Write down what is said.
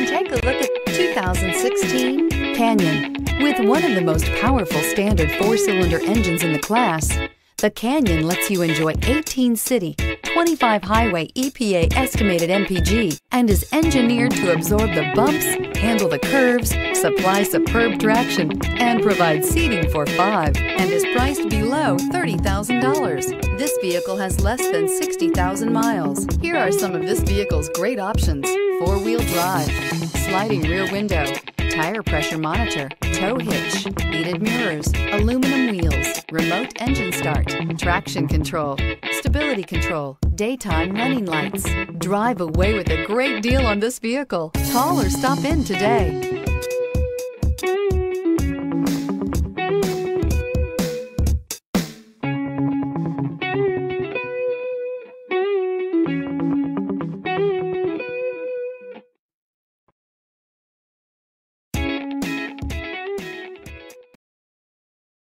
and take a look at 2016 Canyon. With one of the most powerful standard four-cylinder engines in the class, the Canyon lets you enjoy 18 city, 25 highway EPA estimated MPG and is engineered to absorb the bumps, handle the curves, supply superb traction, and provide seating for five and is priced below $30,000. Vehicle has less than 60,000 miles. Here are some of this vehicle's great options. Four-wheel drive, sliding rear window, tire pressure monitor, tow hitch, heated mirrors, aluminum wheels, remote engine start, traction control, stability control, daytime running lights. Drive away with a great deal on this vehicle. Call or stop in today.